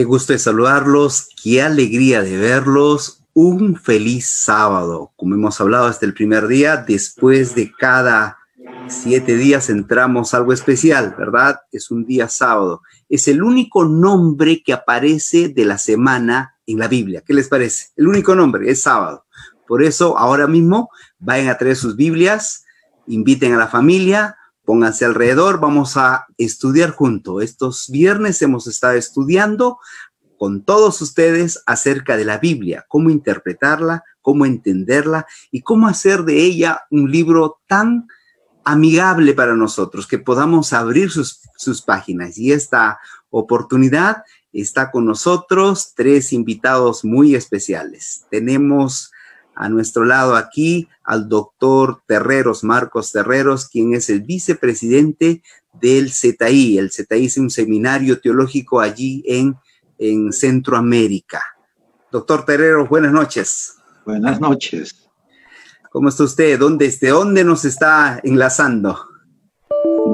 Qué gusto de saludarlos, qué alegría de verlos. Un feliz sábado. Como hemos hablado hasta el primer día, después de cada siete días entramos algo especial, ¿verdad? Es un día sábado. Es el único nombre que aparece de la semana en la Biblia. ¿Qué les parece? El único nombre es sábado. Por eso ahora mismo vayan a traer sus Biblias, inviten a la familia, Pónganse alrededor, vamos a estudiar juntos. Estos viernes hemos estado estudiando con todos ustedes acerca de la Biblia, cómo interpretarla, cómo entenderla y cómo hacer de ella un libro tan amigable para nosotros, que podamos abrir sus, sus páginas. Y esta oportunidad está con nosotros tres invitados muy especiales. Tenemos a nuestro lado aquí al doctor Terreros, Marcos Terreros, quien es el vicepresidente del CETAI. El CETAI es un seminario teológico allí en, en Centroamérica. Doctor Terreros, buenas noches. Buenas noches. ¿Cómo está usted? ¿Dónde, ¿Desde dónde nos está enlazando?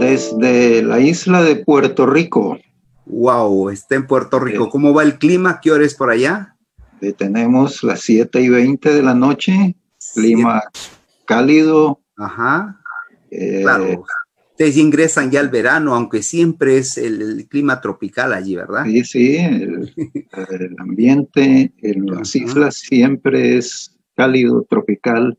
Desde la isla de Puerto Rico. Wow, está en Puerto Rico. ¿Cómo va el clima? ¿Qué hora es por allá? Tenemos las 7 y 20 de la noche, clima cálido. Ajá. Eh, claro. Ustedes ingresan ya al verano, aunque siempre es el, clima tropical allí, ¿verdad? Sí, sí. El, ambiente en las islas siempre es cálido, tropical.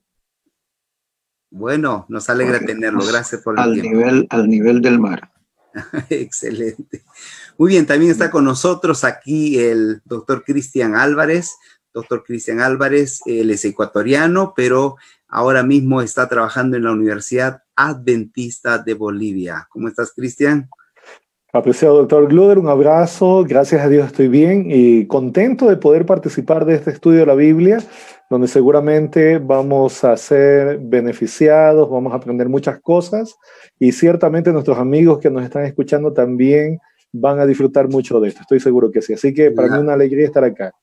Bueno, nos alegra tenerlo. Gracias por el al nivel Al nivel del mar. Excelente. Muy bien, también está con nosotros aquí el doctor Cristian Álvarez. Doctor Cristian Álvarez, él es ecuatoriano, pero ahora mismo está trabajando en la Universidad Adventista de Bolivia. ¿Cómo estás, Cristian? Apreciado doctor Gluder, un abrazo, gracias a Dios estoy bien y contento de poder participar de este estudio de la Biblia, donde seguramente vamos a ser beneficiados, vamos a aprender muchas cosas y ciertamente nuestros amigos que nos están escuchando también van a disfrutar mucho de esto, estoy seguro que sí. Así que para mí una alegría estar acá.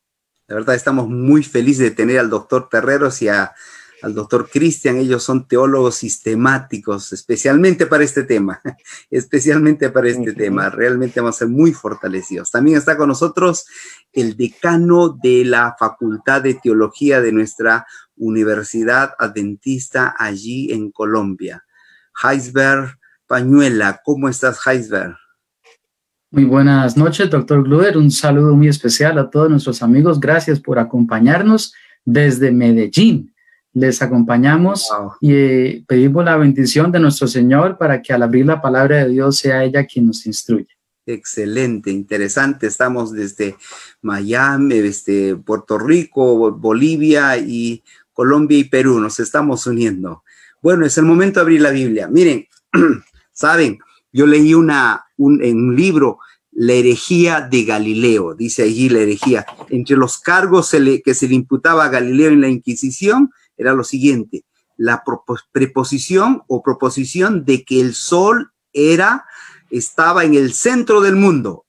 De verdad estamos muy felices de tener al doctor Terreros y al doctor Cristian. Ellos son teólogos sistemáticos, especialmente para este tema, especialmente para este tema. Realmente vamos a ser muy fortalecidos. También está con nosotros el decano de la Facultad de Teología de nuestra Universidad Adventista allí en Colombia. Heisberg Pañuela, ¿cómo estás, Heisberg? Muy buenas noches, doctor Gluder. Un saludo muy especial a todos nuestros amigos. Gracias por acompañarnos desde Medellín. Les acompañamos y eh, pedimos la bendición de nuestro Señor para que al abrir la palabra de Dios sea ella quien nos instruya. Excelente, interesante. Estamos desde Miami, desde Puerto Rico, Bolivia y Colombia y Perú. Nos estamos uniendo. Bueno, es el momento de abrir la Biblia. Miren, saben, yo leí una, un, en un libro, La herejía de Galileo, dice allí la herejía. Entre los cargos que se le imputaba a Galileo en la Inquisición era lo siguiente, la preposición o proposición de que el sol era, estaba en el centro del mundo,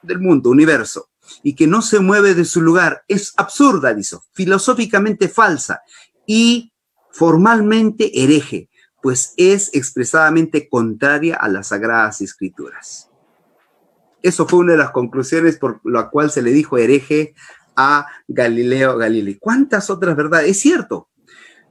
del mundo, universo, y que no se mueve de su lugar. Es absurda, dice, filosóficamente falsa y formalmente hereje pues es expresadamente contraria a las sagradas escrituras. Eso fue una de las conclusiones por la cual se le dijo hereje a Galileo Galilei. ¿Cuántas otras verdades? Es cierto,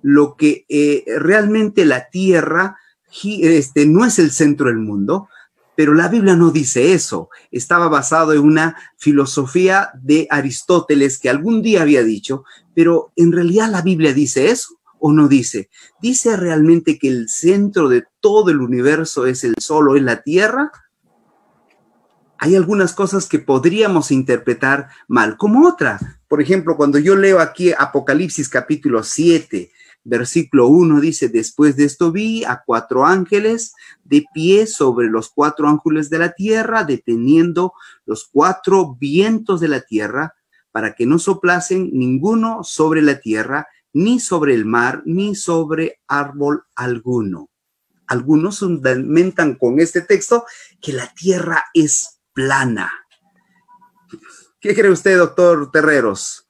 lo que eh, realmente la Tierra este, no es el centro del mundo, pero la Biblia no dice eso. Estaba basado en una filosofía de Aristóteles que algún día había dicho, pero en realidad la Biblia dice eso o no dice? ¿Dice realmente que el centro de todo el universo es el Sol o es la Tierra? Hay algunas cosas que podríamos interpretar mal, como otra. Por ejemplo, cuando yo leo aquí Apocalipsis capítulo 7, versículo 1 dice, después de esto vi a cuatro ángeles de pie sobre los cuatro ángeles de la tierra, deteniendo los cuatro vientos de la tierra, para que no soplasen ninguno sobre la tierra, ni sobre el mar, ni sobre árbol alguno. Algunos fundamentan con este texto que la tierra es plana. ¿Qué cree usted, doctor Terreros?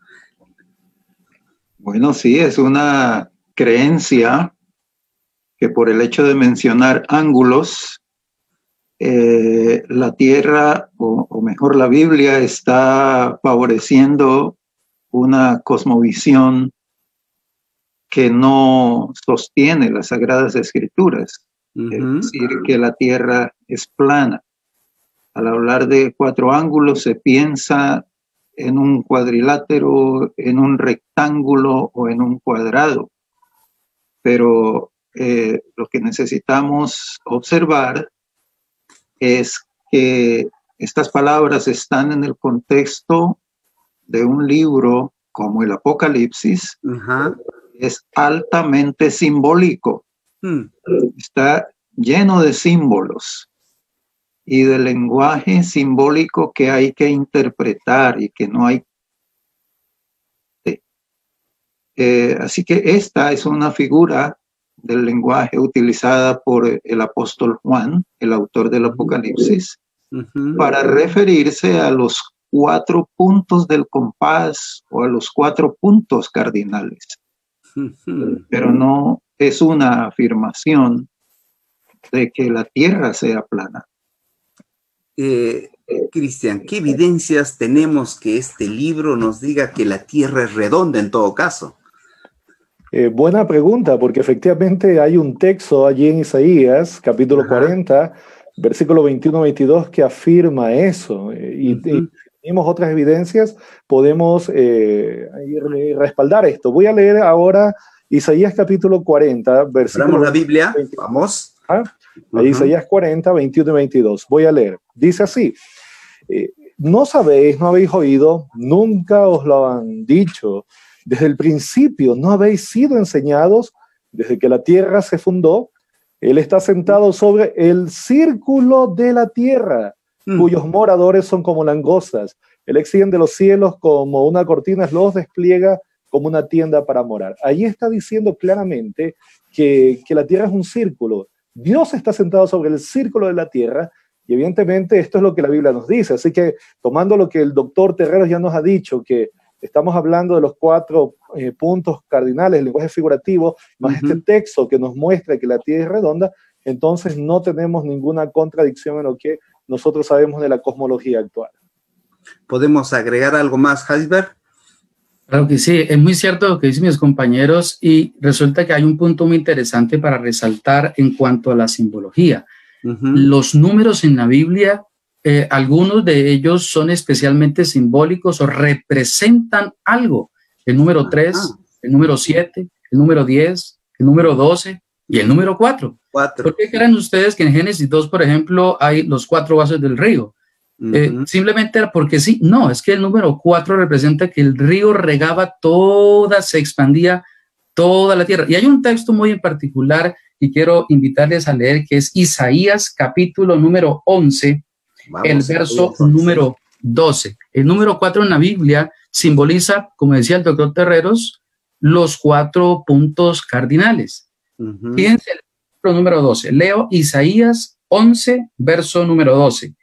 Bueno, sí, es una creencia que por el hecho de mencionar ángulos eh, la tierra, o, mejor la Biblia, está favoreciendo una cosmovisión que no sostiene las sagradas escrituras, es decir, que la tierra es plana. Al hablar de cuatro ángulos se piensa en un cuadrilátero, en un rectángulo o en un cuadrado. Pero eh, lo que necesitamos observar es que estas palabras están en el contexto de un libro como el Apocalipsis, es altamente simbólico. Hmm. Está lleno de símbolos y de lenguaje simbólico que hay que interpretar y que no hay. Eh, así que esta es una figura del lenguaje utilizada por el apóstol Juan, el autor del Apocalipsis, para referirse a los cuatro puntos del compás o a los cuatro puntos cardinales. Pero no es una afirmación de que la Tierra sea plana. Eh, Cristian, ¿qué evidencias tenemos que este libro nos diga que la Tierra es redonda en todo caso? Eh, buena pregunta, porque efectivamente hay un texto allí en Isaías, capítulo 40, versículo 21-22, que afirma eso. Eh, y, tenemos otras evidencias, podemos respaldar esto. Voy a leer ahora Isaías capítulo 40, versículo... la Biblia, vamos. ¿Ah? Isaías 40, 21 y 22. Voy a leer. Dice así, eh, no sabéis, no habéis oído, nunca os lo han dicho. Desde el principio no habéis sido enseñados, desde que la tierra se fundó. Él está sentado sobre el círculo de la tierra, mm. cuyos moradores son como langostas. Él extiende los cielos como una cortina, los despliega como una tienda para morar. Allí está diciendo claramente que, que la tierra es un círculo Dios está sentado sobre el círculo de la tierra y evidentemente esto es lo que la Biblia nos dice. Así que tomando lo que el doctor Terreros ya nos ha dicho, que estamos hablando de los cuatro eh, puntos cardinales, el lenguaje figurativo, más este texto que nos muestra que la tierra es redonda, entonces no tenemos ninguna contradicción en lo que nosotros sabemos de la cosmología actual. ¿Podemos agregar algo más, Heisberg? Claro que sí, es muy cierto lo que dicen mis compañeros y resulta que hay un punto muy interesante para resaltar en cuanto a la simbología. Los números en la Biblia, eh, algunos de ellos son especialmente simbólicos o representan algo. El número 3, el número 7, el número 10, el número 12 y el número 4. ¿Por qué creen ustedes que en Génesis 2, por ejemplo, hay los cuatro vasos del río? Eh, simplemente era porque sí, no, es que el número cuatro representa que el río regaba toda, se expandía toda la tierra. Y hay un texto muy en particular y quiero invitarles a leer que es Isaías capítulo número 11, el verso número 12. El número cuatro en la Biblia simboliza, como decía el doctor Terreros, los cuatro puntos cardinales. Fíjense el número 12. Leo Isaías 11, verso número 12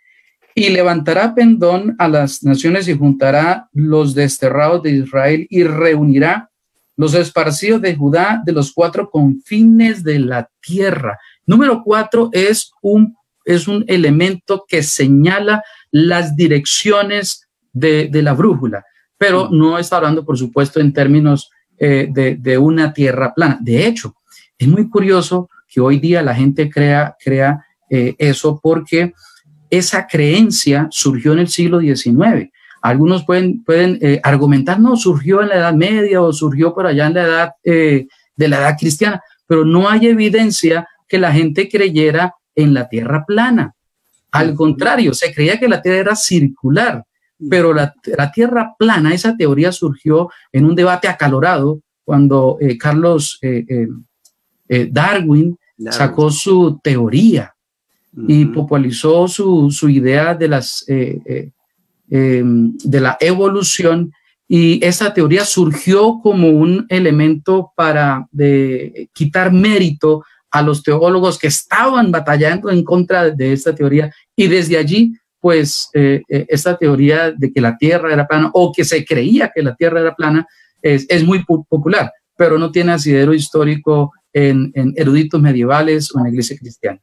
y levantará pendón a las naciones y juntará los desterrados de Israel y reunirá los esparcidos de Judá de los cuatro confines de la tierra. Número cuatro es un, es un elemento que señala las direcciones de, la brújula, pero no está hablando, por supuesto, en términos eh, de, una tierra plana. De hecho, es muy curioso que hoy día la gente crea, crea eh, eso porque esa creencia surgió en el siglo XIX. Algunos pueden, pueden eh, argumentar, no, surgió en la Edad Media o surgió por allá en la edad eh, de la Edad Cristiana, pero no hay evidencia que la gente creyera en la Tierra plana. Al contrario, se creía que la Tierra era circular, pero la, Tierra plana, esa teoría surgió en un debate acalorado cuando eh, Carlos Darwin sacó su teoría y popularizó su, su, idea de, las, eh, eh, em, de la evolución y esa teoría surgió como un elemento para de, quitar mérito a los teólogos que estaban batallando en contra de esta teoría y desde allí pues eh, esta teoría de que la Tierra era plana o que se creía que la Tierra era plana es, es muy popular, pero no tiene asidero histórico en, en eruditos medievales o en la iglesia cristiana.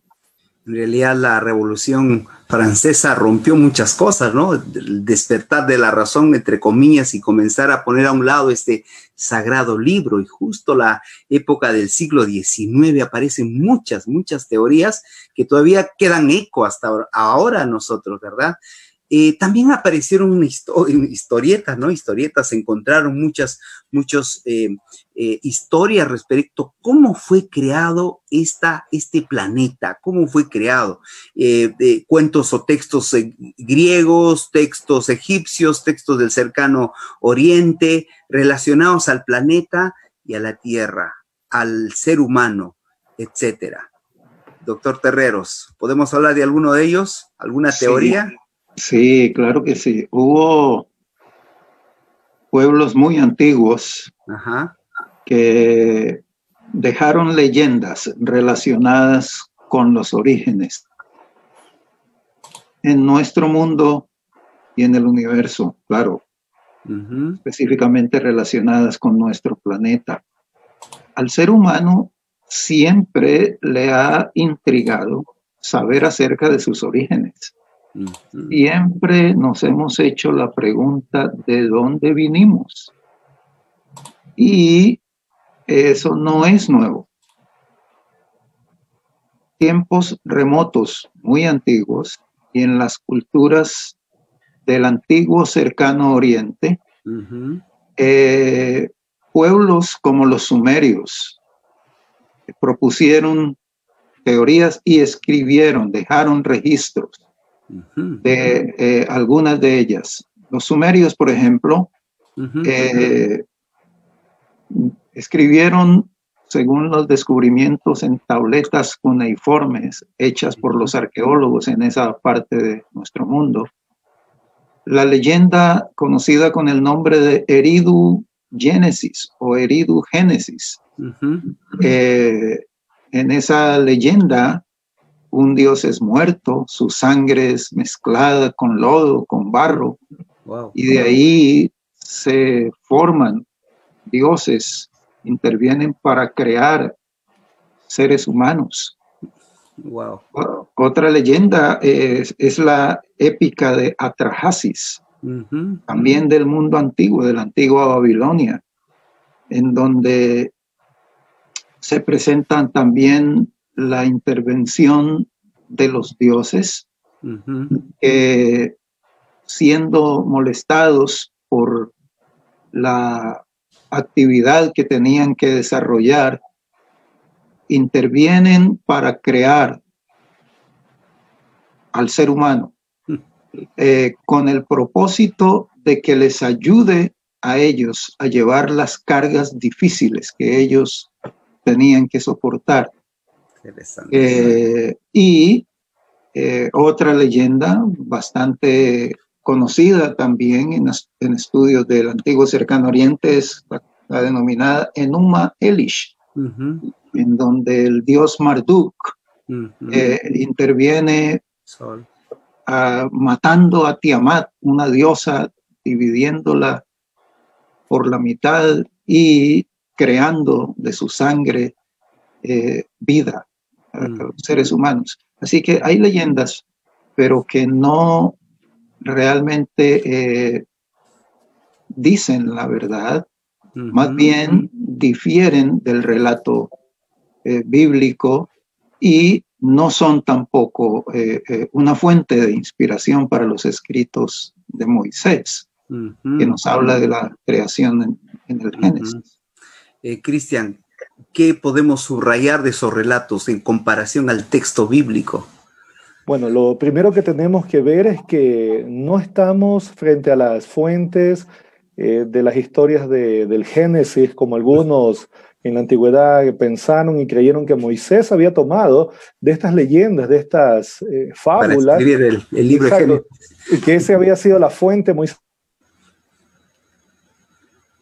En realidad la revolución francesa rompió muchas cosas, ¿no? El despertar de la razón, entre comillas, y comenzar a poner a un lado este sagrado libro. Y justo la época del siglo XIX aparecen muchas, muchas teorías que todavía quedan eco hasta ahora nosotros, ¿verdad? Eh, también aparecieron historietas, ¿no? Historietas, se encontraron muchas, muchas eh, eh, historias respecto a cómo fue creado esta, este planeta, cómo fue creado. cuentos o textos griegos, textos egipcios, textos del cercano oriente, relacionados al planeta y a la Tierra, al ser humano, etcétera. Doctor Terreros, ¿podemos hablar de alguno de ellos? ¿Alguna teoría? Sí, claro que sí. Hubo pueblos muy antiguos que dejaron leyendas relacionadas con los orígenes en nuestro mundo y en el universo, claro, específicamente relacionadas con nuestro planeta. Al ser humano siempre le ha intrigado saber acerca de sus orígenes. Siempre nos hemos hecho la pregunta de dónde vinimos. Y eso no es nuevo. Tiempos remotos, muy antiguos, y en las culturas del antiguo cercano oriente, eh, pueblos como los sumerios propusieron teorías y escribieron, dejaron registros de eh, algunas de ellas. Los sumerios, por ejemplo, eh, escribieron según los descubrimientos en tabletas cuneiformes hechas por los arqueólogos en esa parte de nuestro mundo. La leyenda conocida con el nombre de Eridu Génesis o Eridu Génesis. Eh, en esa leyenda un dios es muerto, su sangre es mezclada con lodo, con barro, y de ahí se forman dioses, intervienen para crear seres humanos. Otra leyenda es, la épica de Atrahasis, también del mundo antiguo, de la antigua Babilonia, en donde se presentan también la intervención de los dioses, siendo molestados por la actividad que tenían que desarrollar, intervienen para crear al ser humano eh, con el propósito de que les ayude a ellos a llevar las cargas difíciles que ellos tenían que soportar. Eh, y eh, otra leyenda bastante conocida también en, estudios del antiguo cercano oriente es la, denominada Enuma Elish, en donde el dios Marduk eh, interviene matando a Tiamat, una diosa, dividiéndola por la mitad y creando de su sangre vida. Mm. seres humanos. Así que hay leyendas, pero que no realmente eh, dicen la verdad, más bien difieren del relato eh, bíblico y no son tampoco eh, una fuente de inspiración para los escritos de Moisés, que nos habla de la creación en, el Génesis. Cristian, ¿qué podemos subrayar de esos relatos en comparación al texto bíblico? Bueno, lo primero que tenemos que ver es que no estamos frente a las fuentes eh, de las historias del Génesis, como algunos en la antigüedad pensaron y creyeron que Moisés había tomado de estas leyendas, de estas eh, fábulas. Para escribir el, libro de Génesis. Y que ese había sido la fuente, Moisés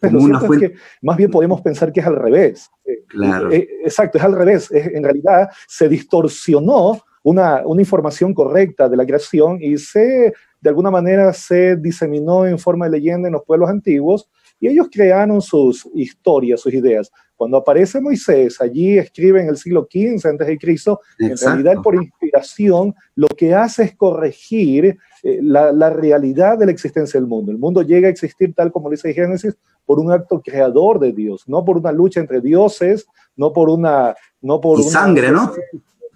que más bien podemos pensar que es al revés. Claro. Eh, exacto, es al revés. en realidad se distorsionó una, una, información correcta de la creación y se, de alguna manera, se diseminó en forma de leyenda en los pueblos antiguos y ellos crearon sus historias, sus ideas. Cuando aparece Moisés, allí escribe en el siglo XV antes de Cristo, en realidad por inspiración lo que hace es corregir eh, la, la, realidad de la existencia del mundo. El mundo llega a existir tal como dice Génesis por un acto creador de Dios, no por una lucha entre dioses, no por una... No por sangre, ¿no?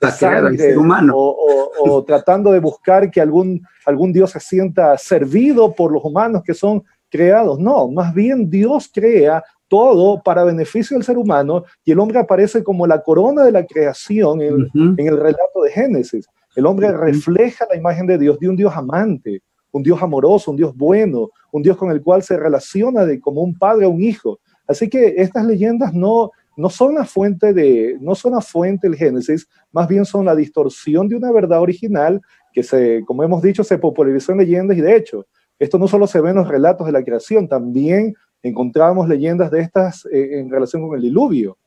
Sangre, humano. O, o, tratando de buscar que algún, algún dios se sienta servido por los humanos que son creados. No, más bien Dios crea todo para beneficio del ser humano y el hombre aparece como la corona de la creación en, el relato de Génesis. El hombre refleja la imagen de Dios, de un Dios amante, un Dios amoroso, un Dios bueno, un Dios con el cual se relaciona de, como un padre a un hijo. Así que estas leyendas no, no son la fuente de, no son la fuente del Génesis, más bien son la distorsión de una verdad original que se, como hemos dicho, se popularizó en leyendas y de hecho, esto no solo se ve en los relatos de la creación, también encontramos leyendas de estas eh, en relación con el diluvio.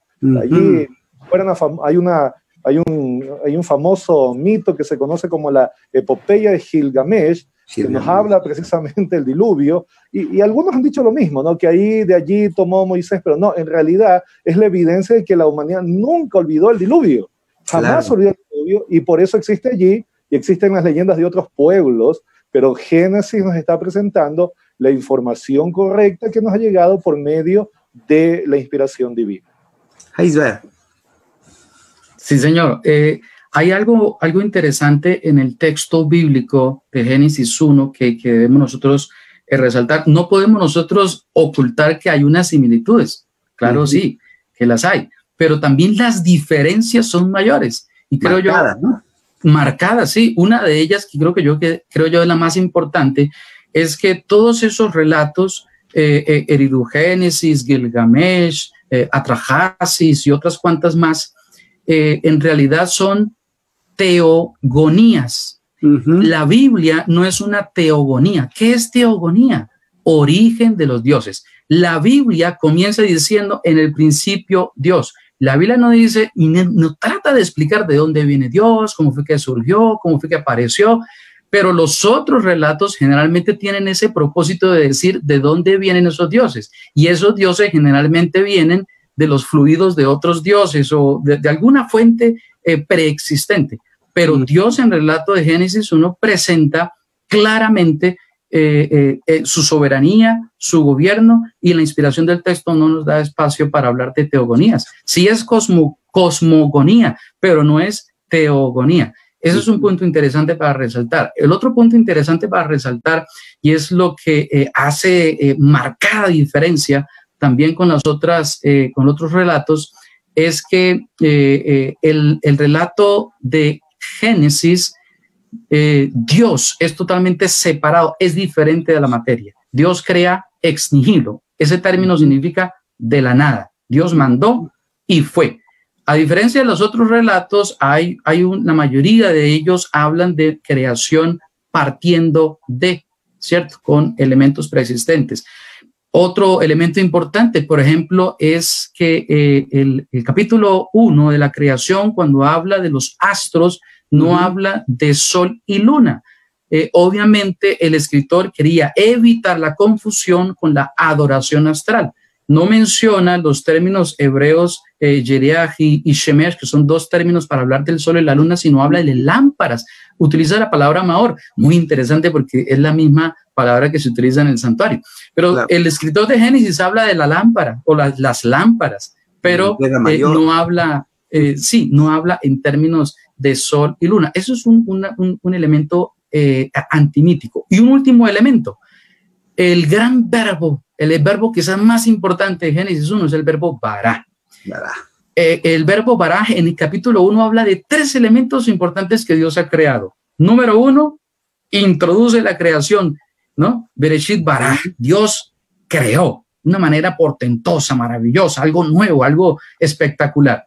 Allí hay, una, hay, un, hay un famoso mito que se conoce como la epopeya de Gilgamesh, que nos habla precisamente del diluvio, y, algunos han dicho lo mismo, ¿no? que ahí de allí tomó Moisés, pero no, en realidad es la evidencia de que la humanidad nunca olvidó el diluvio, jamás olvidó el diluvio, y por eso existe allí, y existen las leyendas de otros pueblos, pero Génesis nos está presentando la información correcta que nos ha llegado por medio de la inspiración divina. Sí, señor. Eh, hay algo, algo interesante en el texto bíblico de Génesis 1 que, que debemos nosotros eh, resaltar. No podemos nosotros ocultar que hay unas similitudes. Claro, sí, que las hay. Pero también las diferencias son mayores. Y creo yo, marcadas, sí. Una de ellas, que creo que yo que creo yo es la más importante, es que todos esos relatos, eh, eh Eridugénesis, Gilgamesh, eh, Atrahasis y otras cuantas más, en realidad son teogonías. La Biblia no es una teogonía. ¿Qué es teogonía? Origen de los dioses. La Biblia comienza diciendo en el principio Dios. La Biblia no dice y no, trata de explicar de dónde viene Dios, cómo fue que surgió, cómo fue que apareció, pero los otros relatos generalmente tienen ese propósito de decir de dónde vienen esos dioses. Y esos dioses generalmente vienen de los fluidos de otros dioses o de, alguna fuente eh, preexistente. Pero mm. Dios en el relato de Génesis 1 presenta claramente eh, eh, su soberanía, su gobierno y la inspiración del texto no nos da espacio para hablar de teogonías. Sí es cosmogonía, pero no es teogonía. Eso es un punto interesante para resaltar. El otro punto interesante para resaltar, y es lo que eh, hace eh, marcada diferencia también con las otras, eh, con otros relatos, es que el, el, relato de Génesis, Dios es totalmente separado, es diferente de la materia. Dios crea ex nihilo. Ese término significa de la nada. Dios mandó y fue. A diferencia de los otros relatos, hay, hay una mayoría de ellos hablan de creación partiendo de, ¿cierto? Con elementos preexistentes. Otro elemento importante, por ejemplo, es que eh, el, capítulo 1 de la creación, cuando habla de los astros, no habla de sol y luna. Eh, obviamente el escritor quería evitar la confusión con la adoración astral no menciona los términos hebreos eh, y, Shemesh, que son dos términos para hablar del sol y la luna, sino habla de lámparas. Utiliza la palabra Maor, muy interesante porque es la misma palabra que se utiliza en el santuario. Pero el escritor de Génesis habla de la lámpara o las lámparas, pero eh, no habla, eh, sí, no habla en términos de sol y luna. Eso es un, un elemento eh, antimítico. Y un último elemento, el gran verbo el verbo quizás más importante de Génesis 1 es el verbo bará. Eh, el verbo bará en el capítulo 1 habla de tres elementos importantes que Dios ha creado. Número uno, introduce la creación, ¿no? Bereshit bará, Dios creó una manera portentosa, maravillosa, algo nuevo, algo espectacular.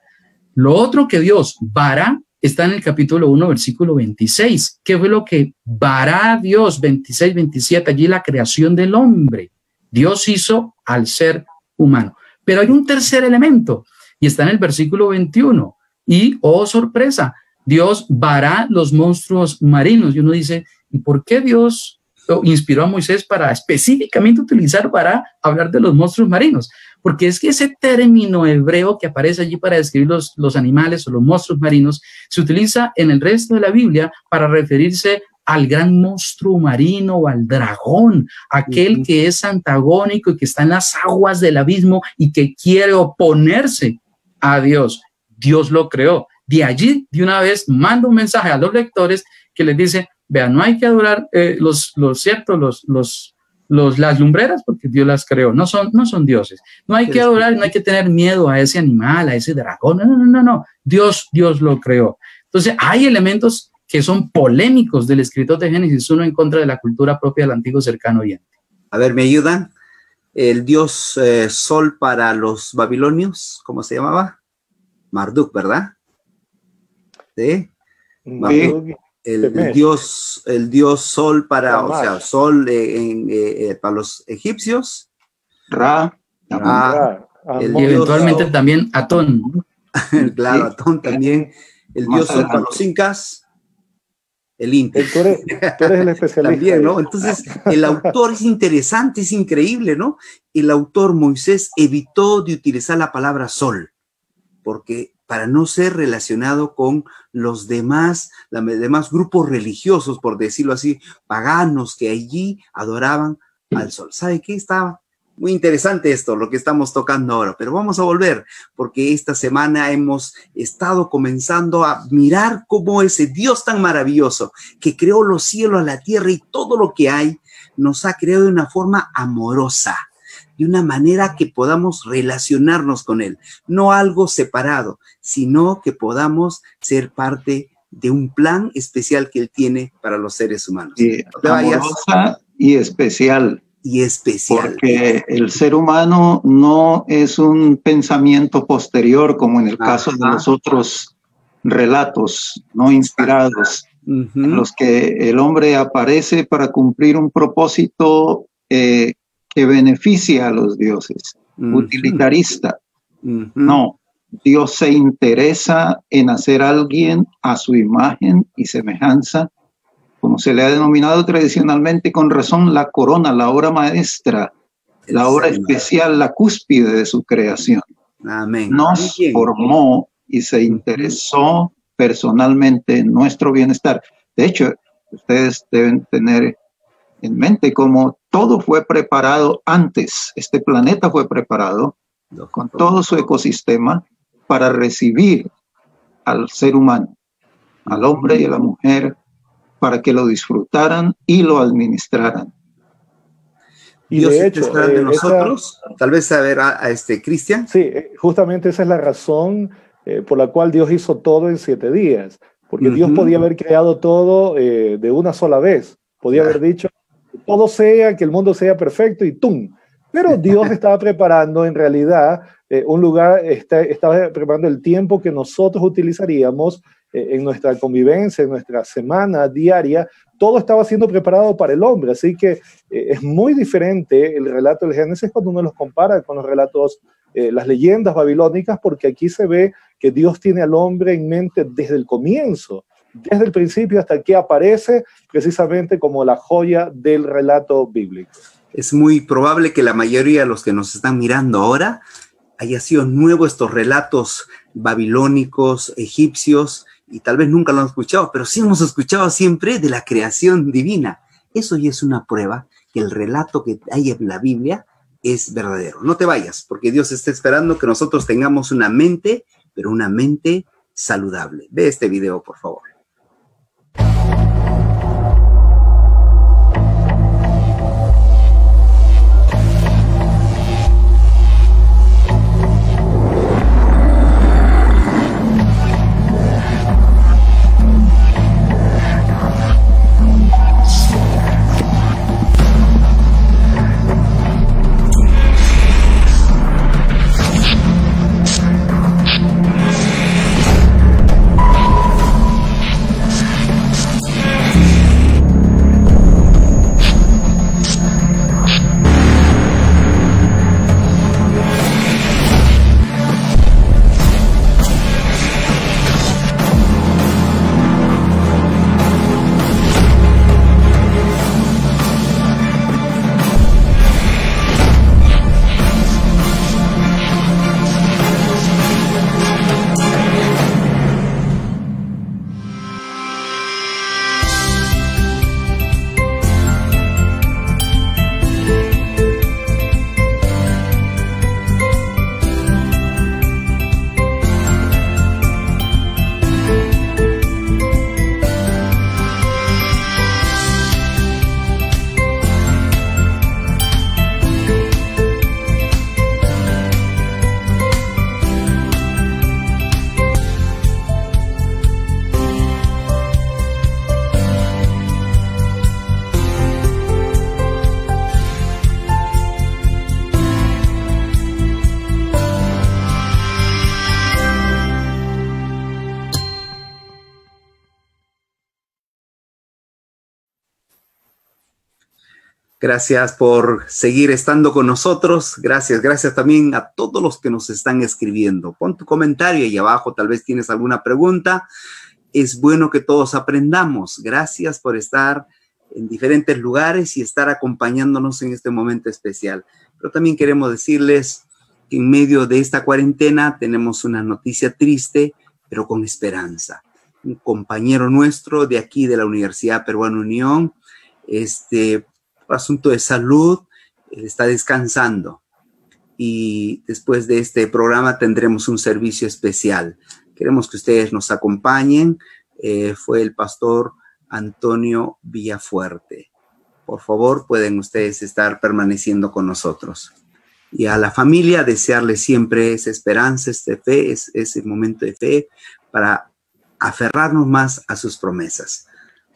Lo otro que Dios bará está en el capítulo 1, versículo 26. ¿Qué fue lo que bará Dios? 26, 27, allí la creación del hombre. Dios hizo al ser humano. Pero hay un tercer elemento y está en el versículo 21. Y, oh sorpresa, Dios vará los monstruos marinos. Y uno dice, ¿y por qué Dios inspiró a Moisés para específicamente utilizar para hablar de los monstruos marinos, porque es que ese término hebreo que aparece allí para describir los, los animales o los monstruos marinos se utiliza en el resto de la Biblia para referirse al gran monstruo marino o al dragón, aquel que es antagónico y que está en las aguas del abismo y que quiere oponerse a Dios. Dios lo creó. De allí, de una vez, manda un mensaje a los lectores que les dice, vean, no hay que adorar eh, los, los ciertos, los, los, los, las lumbreras porque Dios las creó, no son, no son dioses. No hay que adorar, no hay que tener miedo a ese animal, a ese dragón, no, no, no, no, Dios, Dios lo creó. Entonces, hay elementos que son polémicos del escritor de Génesis 1 en contra de la cultura propia del antiguo cercano oriente. A ver, ¿me ayudan? El dios eh, Sol para los babilonios, ¿cómo se llamaba? Marduk, ¿verdad? Sí. El, dios, el dios Sol para, o sea, Sol eh, para los egipcios. Ra. y eventualmente también Atón. claro, Atón también. El dios Sol para los incas el Inter. Tú eres, el especialista. También, ¿no? Entonces, el autor es interesante, es increíble, ¿no? El autor Moisés evitó de utilizar la palabra sol, porque para no ser relacionado con los demás, los demás grupos religiosos, por decirlo así, paganos que allí adoraban al sol. ¿Sabe qué? Estaba muy interesante esto, lo que estamos tocando ahora, pero vamos a volver porque esta semana hemos estado comenzando a mirar cómo ese Dios tan maravilloso que creó los cielos, la tierra y todo lo que hay, nos ha creado de una forma amorosa, de una manera que podamos relacionarnos con Él, no algo separado, sino que podamos ser parte de un plan especial que Él tiene para los seres humanos. amorosa y especial y especial. Porque el ser humano no es un pensamiento posterior como en el caso de los otros relatos no inspirados, en los que el hombre aparece para cumplir un propósito eh, que beneficia a los dioses, utilitarista. No, Dios se interesa en hacer a alguien a su imagen y semejanza como se le ha denominado tradicionalmente con razón la corona, la obra maestra, la obra especial, la cúspide de su creación. Amén. Nos formó y se interesó personalmente en nuestro bienestar. De hecho, ustedes deben tener en mente cómo todo fue preparado antes, este planeta fue preparado con todo su ecosistema para recibir al ser humano, al hombre y a la mujer para que lo disfrutaran y lo administraran. Y de hecho, de eh, nosotros, tal vez saber a, a este Cristian. Sí, eh, justamente esa es la razón eh, por la cual Dios hizo todo en siete días, porque Dios podía haber creado todo de una sola vez, podía haber dicho todo sea, que el mundo sea perfecto y ¡tum! Pero Dios estaba preparando en realidad un lugar, está, estaba preparando el tiempo que nosotros utilizaríamos eh, en nuestra convivencia, en nuestra semana diaria, todo estaba siendo preparado para el hombre. Así que eh, es muy diferente el relato del Génesis cuando uno los compara con los relatos, eh, las leyendas babilónicas, porque aquí se ve que Dios tiene al hombre en mente desde el comienzo, desde el principio hasta que aparece precisamente como la joya del relato bíblico. Es muy probable que la mayoría de los que nos están mirando ahora haya sido nuevo estos relatos babilónicos, egipcios, y tal vez nunca lo han escuchado, pero sí hemos escuchado siempre de la creación divina. Eso ya es una prueba que el relato que hay en la Biblia es verdadero. No te vayas, porque Dios está esperando que nosotros tengamos una mente, pero una mente saludable. Ve este video, por favor. Gracias por seguir estando con nosotros. Gracias, gracias también a todos los que nos están escribiendo. Pon tu comentario ahí abajo, tal vez tienes alguna pregunta. Es bueno que todos aprendamos. Gracias por estar en diferentes lugares y estar acompañándonos en este momento especial. Pero también queremos decirles que en medio de esta cuarentena tenemos una noticia triste, pero con esperanza. Un compañero nuestro de aquí de la Universidad Peruana Unión, este, asunto de salud, está descansando. Y después de este programa tendremos un servicio especial. Queremos que ustedes nos acompañen. Eh, fue el pastor Antonio Villafuerte. Por favor, pueden ustedes estar permaneciendo con nosotros. Y a la familia desearle siempre esa esperanza, este fe, ese momento de fe para aferrarnos más a sus promesas.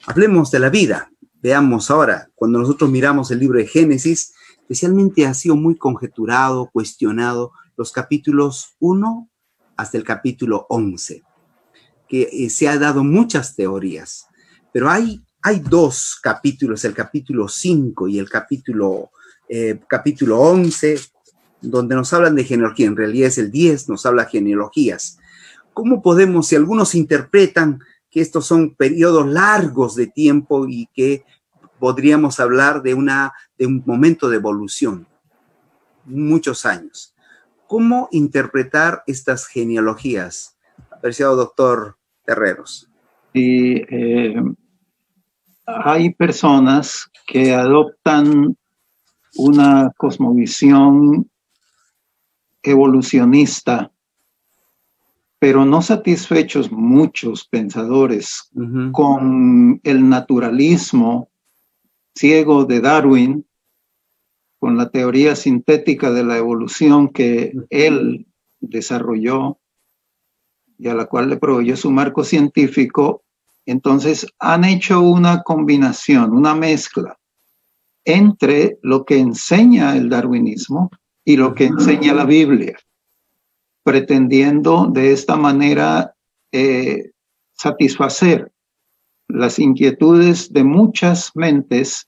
Hablemos de la vida. Veamos ahora, cuando nosotros miramos el libro de Génesis, especialmente ha sido muy conjeturado, cuestionado los capítulos 1 hasta el capítulo 11, que eh, se ha dado muchas teorías, pero hay, hay dos capítulos, el capítulo 5 y el capítulo, eh, capítulo 11, donde nos hablan de genealogía, en realidad es el 10, nos habla genealogías. ¿Cómo podemos, si algunos interpretan que estos son periodos largos de tiempo y que podríamos hablar de, una, de un momento de evolución, muchos años. ¿Cómo interpretar estas genealogías, apreciado doctor Terreros? Eh, hay personas que adoptan una cosmovisión evolucionista pero no satisfechos muchos pensadores con el naturalismo ciego de Darwin, con la teoría sintética de la evolución que él desarrolló y a la cual le proveyó su marco científico, entonces han hecho una combinación, una mezcla entre lo que enseña el darwinismo y lo que enseña la Biblia pretendiendo de esta manera eh, satisfacer las inquietudes de muchas mentes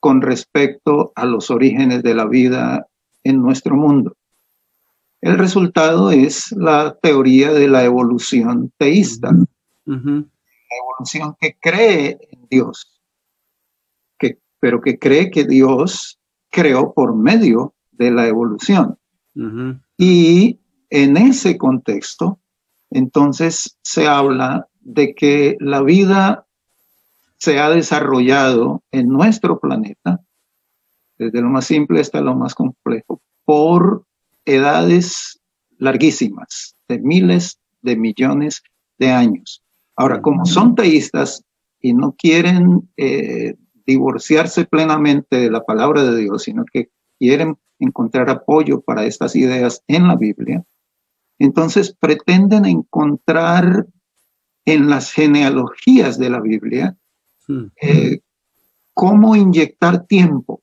con respecto a los orígenes de la vida en nuestro mundo. El resultado es la teoría de la evolución teísta, la evolución que cree en Dios, que, pero que cree que Dios creó por medio de la evolución. Y en ese contexto, entonces se habla de que la vida se ha desarrollado en nuestro planeta, desde lo más simple hasta lo más complejo, por edades larguísimas, de miles de millones de años. Ahora, como son teístas y no quieren eh, divorciarse plenamente de la palabra de Dios, sino que quieren encontrar apoyo para estas ideas en la Biblia, entonces pretenden encontrar en las genealogías de la Biblia hmm. eh, cómo inyectar tiempo,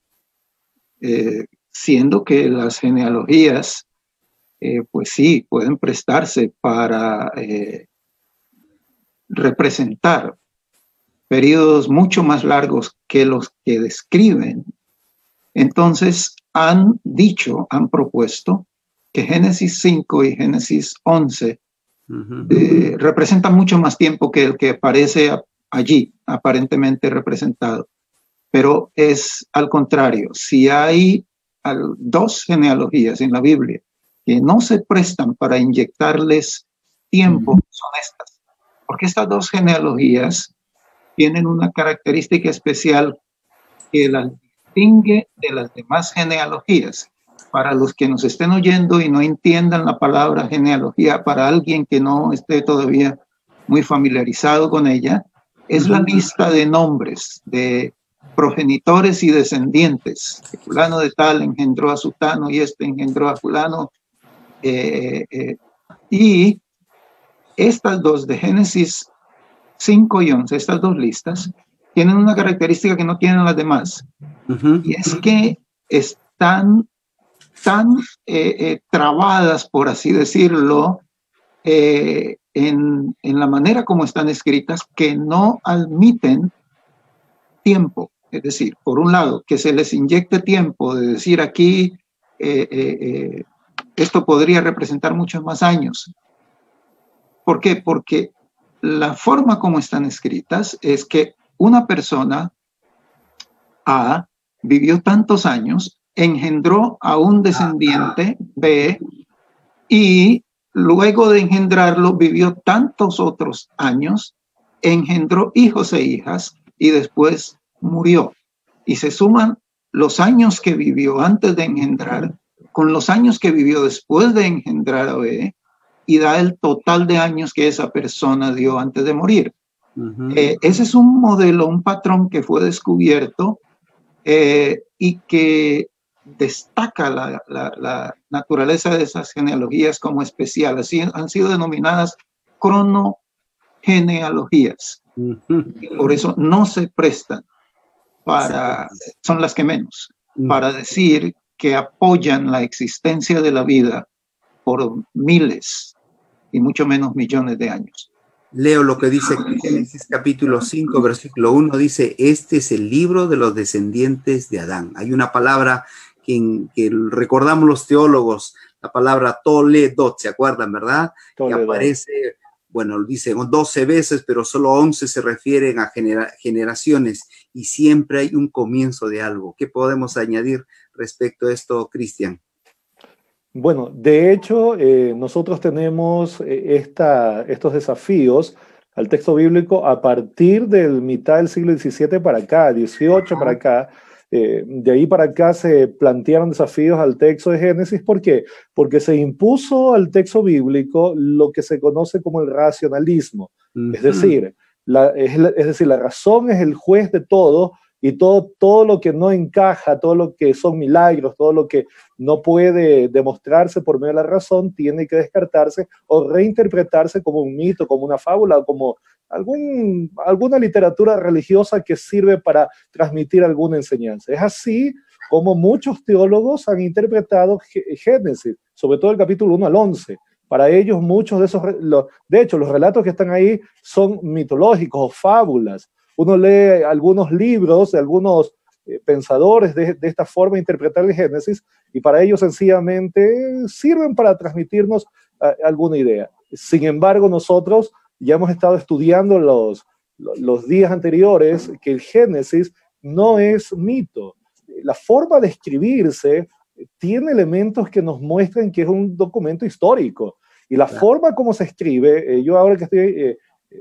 eh, siendo que las genealogías, eh, pues sí, pueden prestarse para representar periodos mucho más largos que los que describen. Entonces han dicho, han propuesto que Génesis 5 y Génesis 11 eh, representan mucho más tiempo que el que aparece allí, aparentemente representado. Pero es al contrario, si hay dos genealogías en la Biblia que no se prestan para inyectarles tiempo, son estas. Porque estas dos genealogías tienen una característica especial que las distingue de las demás genealogías para los que nos estén oyendo y no entiendan la palabra genealogía, para alguien que no esté todavía muy familiarizado con ella, es la lista de nombres de progenitores y descendientes. Fulano de tal engendró a Sutano y este engendró a Fulano. Eh, eh, y estas dos de Génesis 5 y 11, estas dos listas, tienen una característica que no tienen las demás. Y es que están tan eh, eh, trabadas, por así decirlo, eh, en, en, la manera como están escritas, que no admiten tiempo, Es decir, por un lado, que se les inyecte tiempo de decir aquí, esto podría representar muchos más años. ¿Por qué? Porque la forma como están escritas es que una persona A vivió tantos años, engendró a un descendiente B y luego de engendrarlo vivió tantos otros años, engendró hijos e hijas y después murió. Y se suman los años que vivió antes de engendrar con los años que vivió después de engendrar a B y da el total de años que esa persona dio antes de morir. Eh, ese es un modelo, un patrón que fue descubierto eh, y que destaca la, naturaleza de esas genealogías como especiales. Así han sido denominadas cronogenealogías. Por eso no se prestan para, son las que menos, para decir que apoyan la existencia de la vida por miles y mucho menos millones de años. Leo lo que dice Génesis capítulo 5, versículo 1, dice, este es el libro de los descendientes de Adán. Hay una palabra que, recordamos los teólogos, la palabra toledot, ¿se acuerdan, verdad? Que aparece, bueno, dice 12 veces, pero solo 11 se refieren a generaciones y siempre hay un comienzo de algo. ¿Qué podemos añadir respecto a esto, Cristian? Bueno, de hecho, eh, nosotros tenemos eh, esta, estos desafíos al texto bíblico a partir del mitad del siglo XVII para acá, XVIII para acá. Eh, de ahí para acá se plantearon desafíos al texto de Génesis. ¿Por qué? Porque se impuso al texto bíblico lo que se conoce como el racionalismo. Es decir, es, es, decir, la razón es el juez de todo y todo, todo lo que no encaja, todo lo que son milagros, todo lo que no puede demostrarse por medio de la razón, tiene que descartarse o reinterpretarse como un mito, como una fábula, como algún, alguna literatura religiosa que sirve para transmitir alguna enseñanza. Es así como muchos teólogos han interpretado Génesis, sobre todo el capítulo 1 al 11. Para ellos muchos de esos, de hecho, los relatos que están ahí son mitológicos o fábulas uno lee algunos libros de algunos eh, pensadores de, esta forma de interpretar el Génesis y para ellos sencillamente sirven para transmitirnos alguna idea. Sin embargo, nosotros ya hemos estado estudiando los, los días anteriores que el Génesis no es mito. La forma de escribirse tiene elementos que nos muestran que es un documento histórico. Y la forma como se escribe, eh, yo ahora que estoy eh,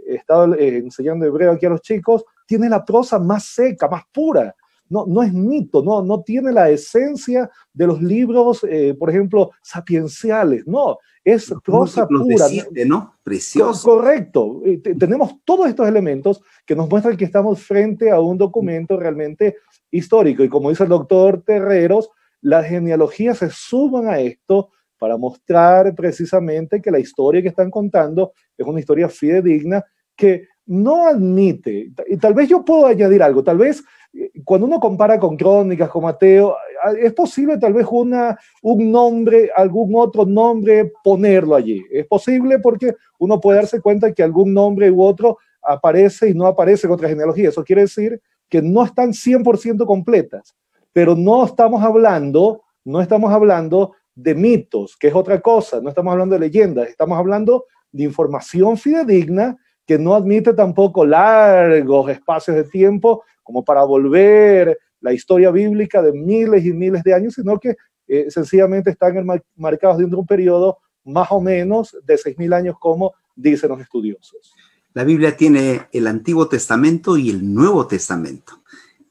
he estado eh, enseñando hebreo aquí a los chicos, tiene la prosa más seca, más pura. No, no es mito, no, no tiene la esencia de los libros, eh, por ejemplo, sapienciales, no, es prosa pura. ¿no? Precioso. correcto. Tenemos todos estos elementos que nos muestran que estamos frente a un documento realmente histórico. Y como dice el doctor Terreros, las genealogías se suman a esto para mostrar precisamente que la historia que están contando es una historia fidedigna que no admite, y tal vez yo puedo añadir algo, tal vez eh, cuando uno compara con crónicas, con Mateo, es posible tal vez una, un nombre, algún otro nombre, ponerlo allí. Es posible porque uno puede darse cuenta que algún nombre u otro aparece y no aparece en otra genealogía. Eso quiere decir que no están 100% completas, pero no estamos hablando, no estamos hablando de mitos, que es otra cosa, no estamos hablando de leyendas, estamos hablando de información fidedigna que no admite tampoco largos espacios de tiempo como para volver la historia bíblica de miles y miles de años, sino que eh, sencillamente están marcados dentro de un periodo más o menos de 6.000 años, como dicen los estudiosos. La Biblia tiene el Antiguo Testamento y el Nuevo Testamento.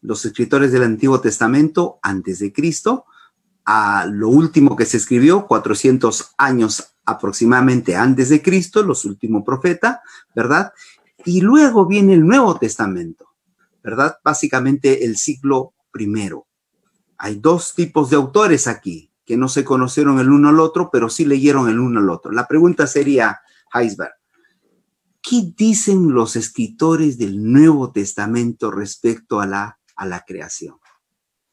Los escritores del Antiguo Testamento, antes de Cristo, a lo último que se escribió, 400 años aproximadamente antes de Cristo, los últimos profetas, ¿verdad? Y luego viene el Nuevo Testamento, ¿verdad? Básicamente el siglo primero. Hay dos tipos de autores aquí que no se conocieron el uno al otro, pero sí leyeron el uno al otro. La pregunta sería, Heisberg, ¿qué dicen los escritores del Nuevo Testamento respecto a la, a la creación?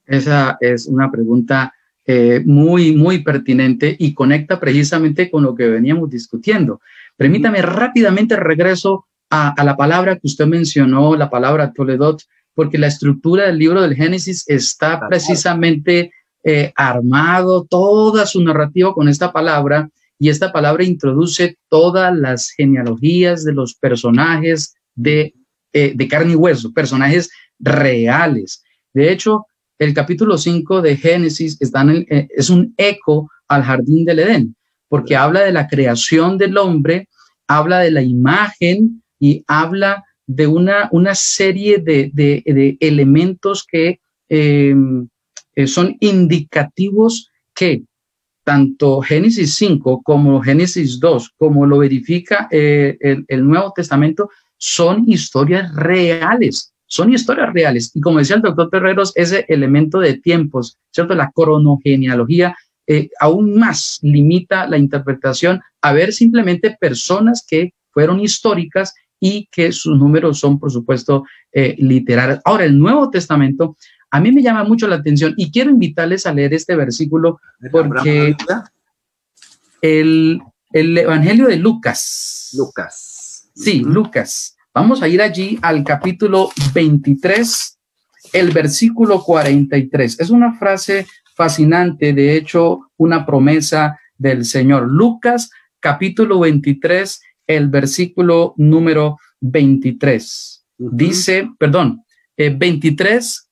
Esa es una pregunta eh, muy, muy pertinente y conecta precisamente con lo que veníamos discutiendo. Permítame rápidamente regreso a, la palabra que usted mencionó, la palabra Toledot, porque la estructura del libro del Génesis está precisamente eh, armado, toda su narrativa con esta palabra, y esta palabra introduce todas las genealogías de los personajes de, eh, de carne y hueso, personajes reales. De hecho, el capítulo 5 de Génesis está eh, es un eco al jardín del Edén, porque habla de la creación del hombre, habla de la imagen y habla de una, una serie de, elementos que em, eh, son indicativos que tanto Génesis 5 como Génesis 2, como lo verifica eh, el, el Nuevo Testamento, son historias reales son historias reales. Y como decía el doctor Terreros, ese elemento de tiempos, ¿cierto? La cronogenealogía eh, aún más limita la interpretación a ver simplemente personas que fueron históricas y que sus números son, por supuesto, eh, literales. Ahora, el Nuevo Testamento a mí me llama mucho la atención y quiero invitarles a leer este versículo porque el, el Evangelio de Lucas. Lucas. Sí, Lucas Vamos a ir allí al capítulo 23, el versículo 43. Es una frase fascinante, de hecho, una promesa del Señor. Lucas, capítulo 23, el versículo número 23. Dice, perdón, 23, eh,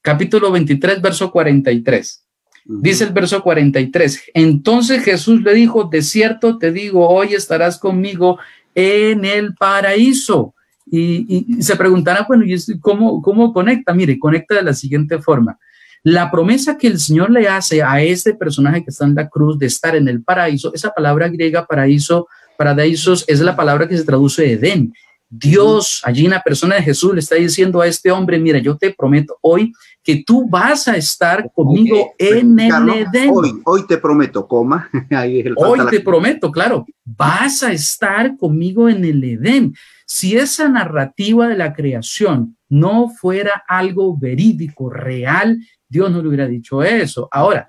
capítulo 23, verso 43. Dice el verso 43, entonces Jesús le dijo, de cierto te digo, hoy estarás conmigo en el paraíso. Y, se preguntará, bueno, ¿y cómo, cómo conecta? Mire, conecta de la siguiente forma. La promesa que el Señor le hace a este personaje que está en la cruz de estar en el paraíso, esa palabra griega paraíso, paradisos, es la palabra que se traduce Edén. Dios, allí en la persona de Jesús, le está diciendo a este hombre, mira, yo te prometo hoy que tú vas a estar conmigo en el Edén. Hoy, hoy te prometo, coma. hoy te prometo, claro, vas a estar conmigo en el Edén. Si esa narrativa de la creación no fuera algo verídico, real, Dios no le hubiera dicho eso. Ahora,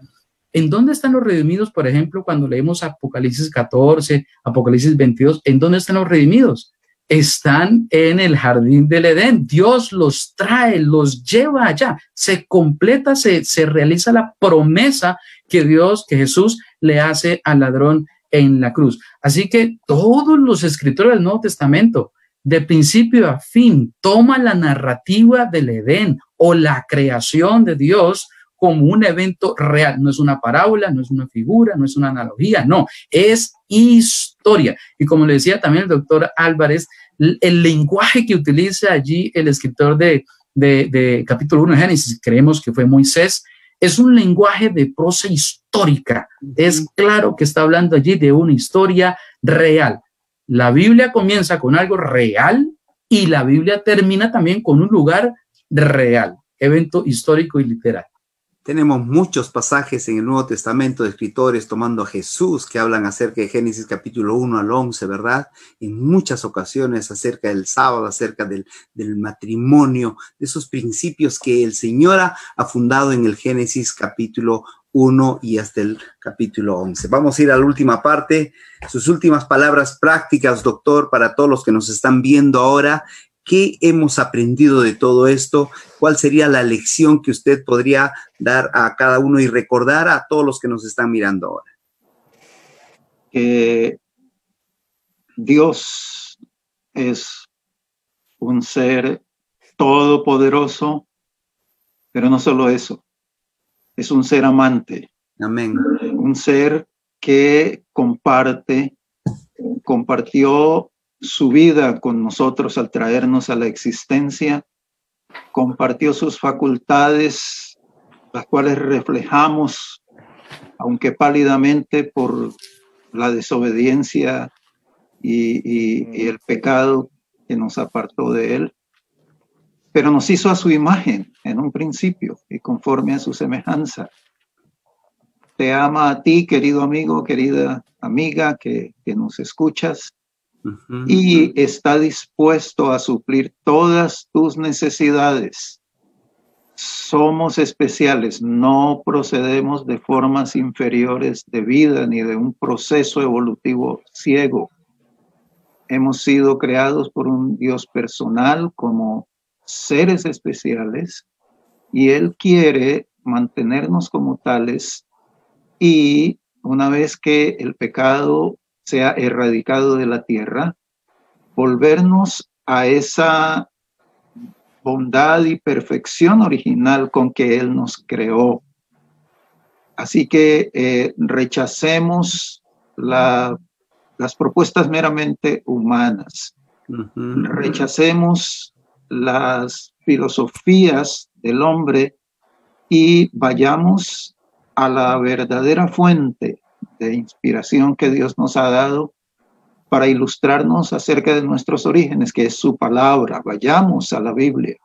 ¿en dónde están los redimidos, por ejemplo, cuando leemos Apocalipsis 14, Apocalipsis 22? ¿En dónde están los redimidos? Están en el jardín del Edén. Dios los trae, los lleva allá. Se completa, se, se realiza la promesa que Dios, que Jesús le hace al ladrón en la cruz. Así que todos los escritores del Nuevo Testamento, de principio a fin, toman la narrativa del Edén o la creación de Dios como un evento real. No es una parábola, no es una figura, no es una analogía, no, es historia. Y como le decía también el doctor Álvarez, el lenguaje que utiliza allí el escritor de, de, capítulo 1 de Génesis, creemos que fue Moisés, es un lenguaje de prosa histórica. Es claro que está hablando allí de una historia real. La Biblia comienza con algo real y la Biblia termina también con un lugar real, evento histórico y literal. Tenemos muchos pasajes en el Nuevo Testamento de escritores tomando a Jesús que hablan acerca de Génesis capítulo 1 al 11, ¿verdad? En muchas ocasiones acerca del sábado, acerca del, matrimonio, de esos principios que el Señor ha fundado en el Génesis capítulo 1 y hasta el capítulo 11. Vamos a ir a la última parte, sus últimas palabras prácticas, doctor, para todos los que nos están viendo ahora ¿Qué hemos aprendido de todo esto? ¿Cuál sería la lección que usted podría dar a cada uno y recordar a todos los que nos están mirando ahora? Que Dios es un ser todopoderoso, pero no solo eso, es un ser amante. Amén. Un ser que comparte, compartió su vida con nosotros al traernos a la existencia, compartió sus facultades, las cuales reflejamos, aunque pálidamente por la desobediencia y, el pecado que nos apartó de él, pero nos hizo a su imagen en un principio y conforme a su semejanza. Te ama a ti, querido amigo, querida amiga que, nos escuchas y está dispuesto a suplir todas tus necesidades. Somos especiales, no procedemos de formas inferiores de vida ni de un proceso evolutivo ciego. Hemos sido creados por un Dios personal como seres especiales y Él quiere mantenernos como tales y una vez que el pecado sea erradicado de la tierra, volvernos a esa bondad y perfección original con que Él nos creó. Así que eh, rechacemos las propuestas meramente humanas. Rechacemos las filosofías del hombre y vayamos a la verdadera fuente de inspiración que Dios nos ha dado para ilustrarnos acerca de nuestros orígenes, que es su palabra. Vayamos a la Biblia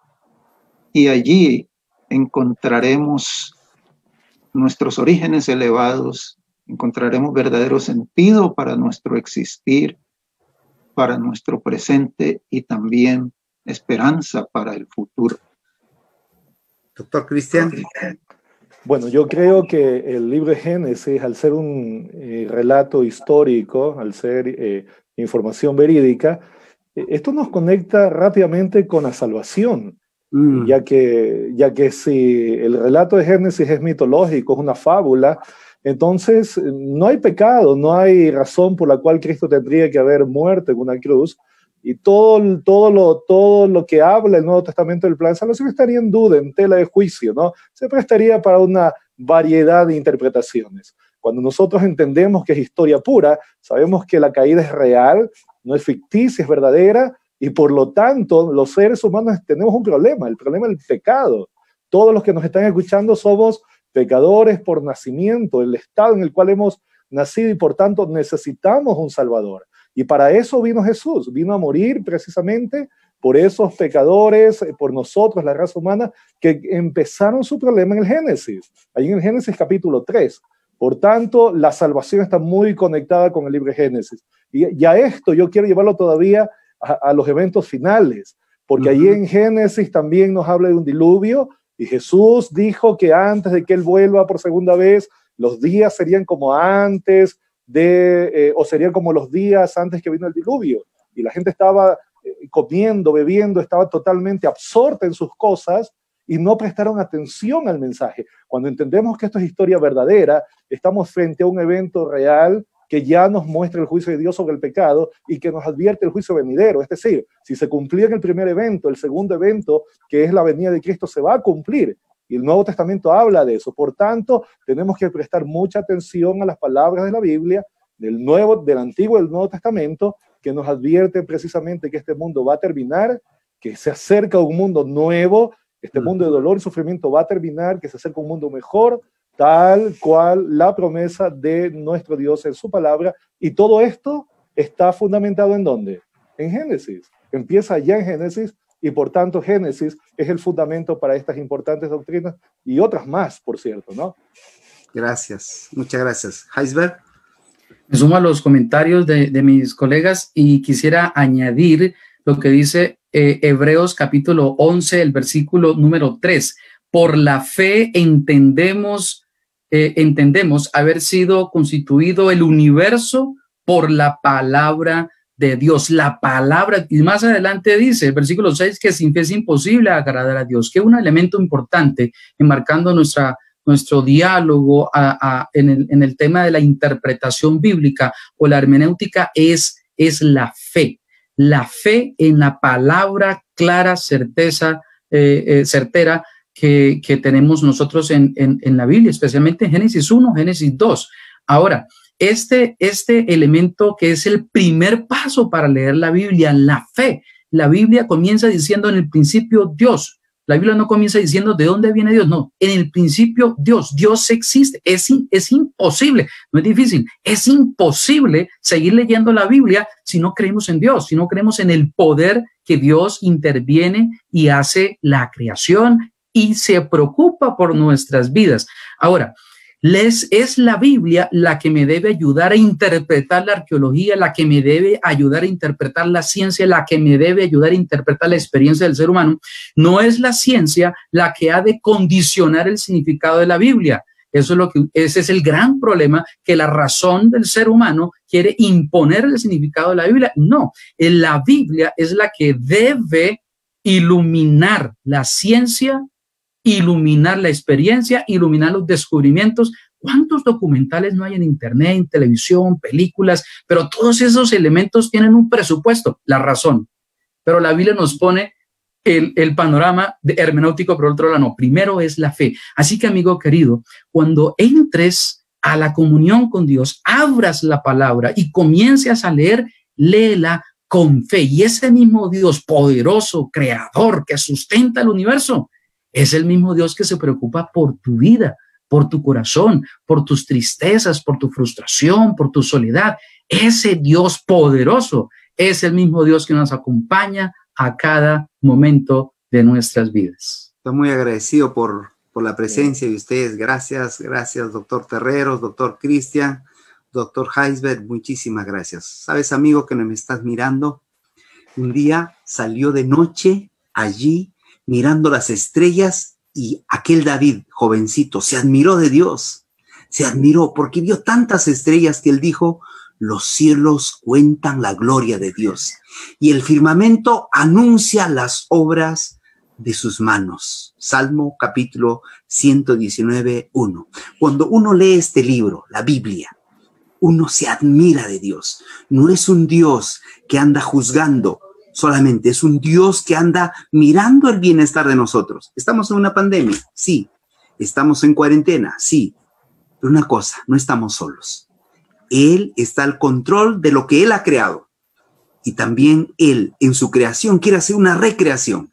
y allí encontraremos nuestros orígenes elevados, encontraremos verdadero sentido para nuestro existir, para nuestro presente y también esperanza para el futuro. Doctor Cristian. Bueno, yo creo que el libro de Génesis, al ser un eh, relato histórico, al ser eh, información verídica, eh, esto nos conecta rápidamente con la salvación, mm. ya, que, ya que si el relato de Génesis es mitológico, es una fábula, entonces no hay pecado, no hay razón por la cual Cristo tendría que haber muerto en una cruz, y todo, todo, lo, todo lo que habla el Nuevo Testamento del plan de salvación estaría en duda, en tela de juicio, ¿no? Se prestaría para una variedad de interpretaciones. Cuando nosotros entendemos que es historia pura, sabemos que la caída es real, no es ficticia, es verdadera, y por lo tanto los seres humanos tenemos un problema, el problema del pecado. Todos los que nos están escuchando somos pecadores por nacimiento, el estado en el cual hemos nacido y por tanto necesitamos un Salvador. Y para eso vino Jesús, vino a morir precisamente por esos pecadores, eh, por nosotros, la raza humana, que empezaron su problema en el Génesis, ahí en el Génesis capítulo 3. Por tanto, la salvación está muy conectada con el libro de Génesis. Y ya esto yo quiero llevarlo todavía a, los eventos finales, porque ahí en Génesis también nos habla de un diluvio y Jesús dijo que antes de que Él vuelva por segunda vez, los días serían como antes, de, eh, o sería como los días antes que vino el diluvio, y la gente estaba eh, comiendo, bebiendo, estaba totalmente absorta en sus cosas y no prestaron atención al mensaje. Cuando entendemos que esto es historia verdadera, estamos frente a un evento real que ya nos muestra el juicio de Dios sobre el pecado y que nos advierte el juicio venidero. Es decir, si se cumplía en el primer evento, el segundo evento, que es la venida de Cristo, se va a cumplir. Y el Nuevo Testamento habla de eso. Por tanto, tenemos que prestar mucha atención a las palabras de la Biblia, del Nuevo, del Antiguo y del Nuevo Testamento, que nos advierten precisamente que este mundo va a terminar, que se acerca un mundo nuevo, este mm. mundo de dolor y sufrimiento va a terminar, que se acerca un mundo mejor, tal cual la promesa de nuestro Dios en su palabra. Y todo esto está fundamentado en dónde? En Génesis. Empieza ya en Génesis y por tanto Génesis es el fundamento para estas importantes doctrinas y otras más, por cierto, ¿no? Gracias, muchas gracias. Heisberg. Me sumo a los comentarios de, mis colegas y quisiera añadir lo que dice eh, Hebreos capítulo 11, el versículo número 3. Por la fe entendemos, eh, entendemos haber sido constituido el universo por la palabra de Dios, la palabra. Y más adelante dice, el versículo 6, que sin fe es imposible agradar a Dios, que un elemento importante enmarcando nuestra, nuestro diálogo en, el, en, el, tema de la interpretación bíblica o la hermenéutica es, es la fe. La fe en la palabra clara, certeza, eh, eh, certera que, que, tenemos nosotros en, en, en la Biblia, especialmente en Génesis 1, Génesis 2. Ahora, este, este elemento que es el primer paso para leer la Biblia, la fe. La Biblia comienza diciendo en el principio Dios. La Biblia no comienza diciendo de dónde viene Dios, no, en el principio Dios, Dios existe, es, es imposible, no es difícil, es imposible seguir leyendo la Biblia si no creemos en Dios, si no creemos en el poder que Dios interviene y hace la creación y se preocupa por nuestras vidas. Ahora, les, es la Biblia la que me debe ayudar a interpretar la arqueología, la que me debe ayudar a interpretar la ciencia, la que me debe ayudar a interpretar la experiencia del ser humano. No es la ciencia la que ha de condicionar el significado de la Biblia. Eso es lo que, ese es el gran problema, que la razón del ser humano quiere imponer el significado de la Biblia. No, la Biblia es la que debe iluminar la ciencia, iluminar la experiencia, iluminar los descubrimientos. ¿Cuántos documentales no hay en Internet, en televisión, películas? Pero todos esos elementos tienen un presupuesto, la razón. Pero la Biblia nos pone el, panorama de hermenéutico por otro lado. Primero es la fe. Así que, amigo querido, cuando entres a la comunión con Dios, abras la palabra y comiences a leer, léela con fe. Y ese mismo Dios poderoso, creador, que sustenta el universo, es el mismo Dios que se preocupa por tu vida, por tu corazón, por tus tristezas, por tu frustración, por tu soledad. Ese Dios poderoso es el mismo Dios que nos acompaña a cada momento de nuestras vidas. Estoy muy agradecido por, por la presencia de ustedes. Gracias, gracias, doctor Terreros, doctor Cristian doctor Heisberg, muchísimas gracias. Sabes, amigo, que no me estás mirando. Un día salió de noche allí mirando las estrellas y aquel David, jovencito, se admiró de Dios. Se admiró porque vio tantas estrellas que él dijo, los cielos cuentan la gloria de Dios y el firmamento anuncia las obras de sus manos. Salmo capítulo 119, 1. Cuando uno lee este libro, la Biblia, uno se admira de Dios. No es un Dios que anda juzgando solamente, es un Dios que anda mirando el bienestar de nosotros. Estamos en una pandemia, sí. Estamos en cuarentena, sí. Pero una cosa, no estamos solos. Él está al control de lo que Él ha creado. Y también Él, en su creación, quiere hacer una recreación.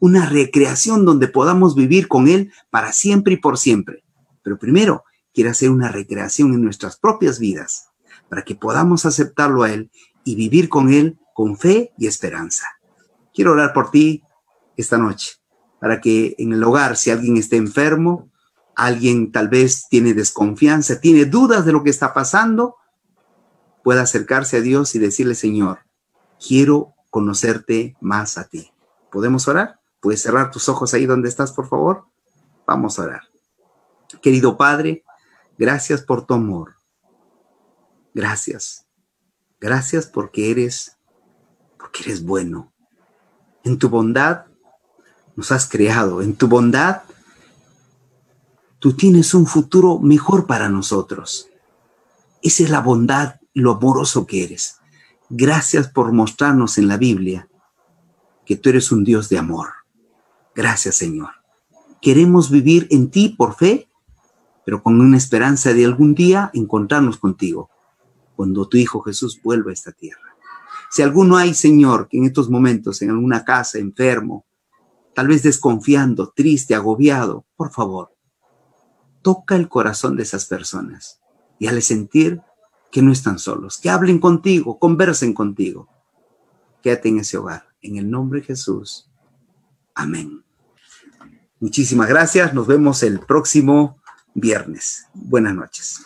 Una recreación donde podamos vivir con Él para siempre y por siempre. Pero primero, quiere hacer una recreación en nuestras propias vidas para que podamos aceptarlo a Él y vivir con Él con fe y esperanza. Quiero orar por ti esta noche, para que en el hogar, si alguien está enfermo, alguien tal vez tiene desconfianza, tiene dudas de lo que está pasando, pueda acercarse a Dios y decirle, Señor, quiero conocerte más a ti. ¿Podemos orar? ¿Puedes cerrar tus ojos ahí donde estás, por favor? Vamos a orar. Querido Padre, Gracias por tu amor. Gracias. Gracias porque eres, porque eres bueno. En tu bondad nos has creado. En tu bondad tú tienes un futuro mejor para nosotros. Esa es la bondad, lo amoroso que eres. Gracias por mostrarnos en la Biblia que tú eres un Dios de amor. Gracias, Señor. Queremos vivir en ti por fe pero con una esperanza de algún día encontrarnos contigo, cuando tu Hijo Jesús vuelva a esta tierra. Si alguno hay, Señor, que en estos momentos en alguna casa enfermo, tal vez desconfiando, triste, agobiado, por favor, toca el corazón de esas personas y al sentir que no están solos, que hablen contigo, conversen contigo. Quédate en ese hogar, en el nombre de Jesús. Amén. Muchísimas gracias, nos vemos el próximo viernes. Buenas noches.